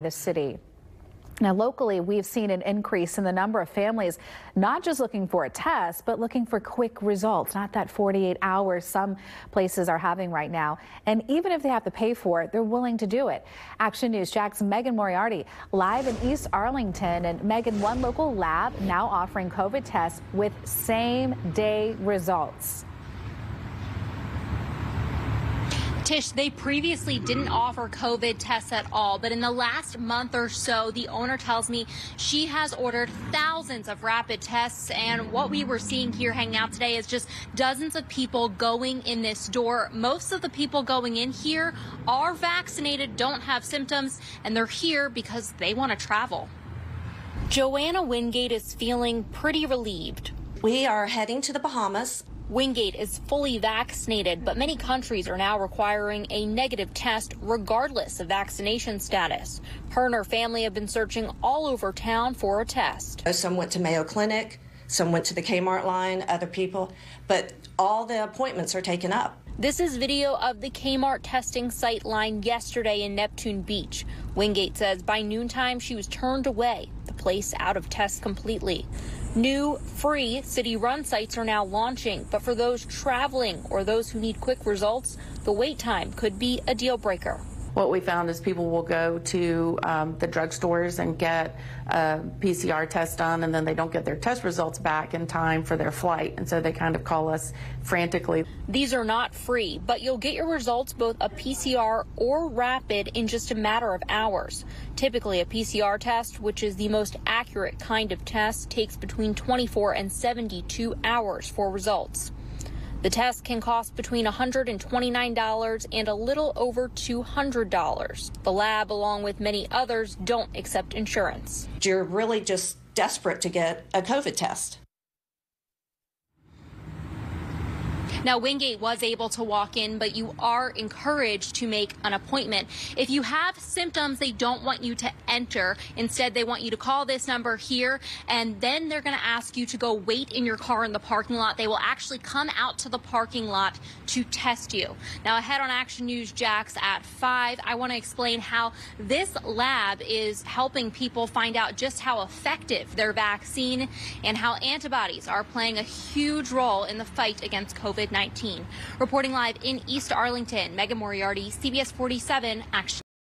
the city. Now, locally, we've seen an increase in the number of families not just looking for a test, but looking for quick results, not that 48 hours some places are having right now. And even if they have to pay for it, they're willing to do it. Action News Jax Megan Moriarty live in East Arlington. And Megan, one local lab now offering COVID tests with same day results. Tish, they previously didn't offer COVID tests at all, but in the last month or so, the owner tells me she has ordered thousands of rapid tests. And what we were seeing here hanging out today is just dozens of people going in this door. Most of the people going in here are vaccinated, don't have symptoms, and they're here because they want to travel. Joanna Wingate is feeling pretty relieved. We are heading to the Bahamas Wingate is fully vaccinated, but many countries are now requiring a negative test regardless of vaccination status. Her and her family have been searching all over town for a test. Some went to Mayo Clinic, some went to the Kmart line, other people, but all the appointments are taken up. This is video of the Kmart testing site line yesterday in Neptune Beach. Wingate says by noontime she was turned away, the place out of tests completely. New free city run sites are now launching, but for those traveling or those who need quick results, the wait time could be a deal breaker. What we found is people will go to um, the drugstores and get a PCR test done, and then they don't get their test results back in time for their flight. And so they kind of call us frantically. These are not free, but you'll get your results, both a PCR or rapid, in just a matter of hours. Typically, a PCR test, which is the most accurate kind of test, takes between 24 and 72 hours for results. The test can cost between $129 and a little over $200. The lab, along with many others, don't accept insurance. You're really just desperate to get a COVID test. Now, Wingate was able to walk in, but you are encouraged to make an appointment. If you have symptoms, they don't want you to enter. Instead, they want you to call this number here, and then they're going to ask you to go wait in your car in the parking lot. They will actually come out to the parking lot to test you. Now, ahead on Action News Jax at 5, I want to explain how this lab is helping people find out just how effective their vaccine and how antibodies are playing a huge role in the fight against COVID 19. Reporting live in East Arlington, Megan Moriarty, CBS 47 Action.